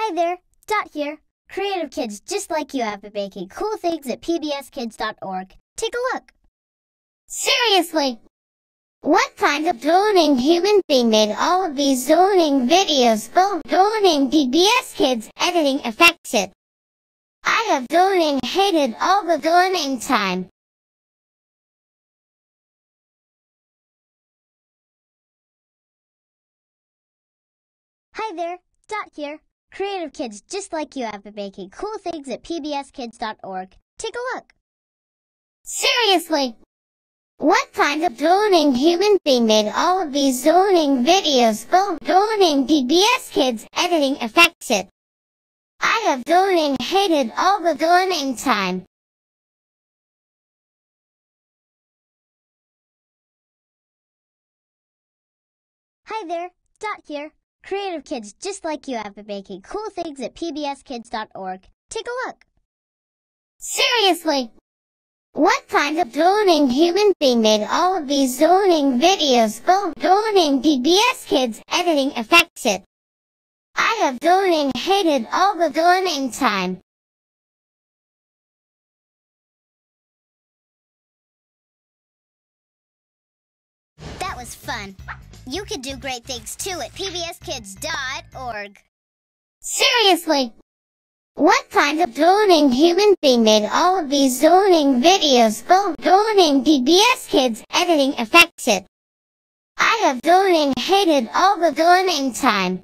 Hi there, Dot here. Creative kids just like you have been making cool things at pbskids.org. Take a look. Seriously? What kind of droning human being made all of these droning videos of droning PBS Kids editing affects it? I have droning hated all the droning time. Hi there, Dot here. Creative kids just like you have been making cool things at pbskids.org. Take a look. Seriously? What kind of droning human being made all of these droning videos full of droning PBS Kids editing affects it? I have droning hated all the droning time. Hi there, Dot here. Creative kids just like you have been making cool things at pbskids.org. Take a look. Seriously? What kind of droning human being made all of these droning videos of droning PBS Kids editing affects it? I have droning hated all the droning time. Was fun. You could do great things too at pbskids.org. Seriously? What kind of droning human being made all of these droning videos of droning PBS Kids editing affects it? I have droning hated all the droning time.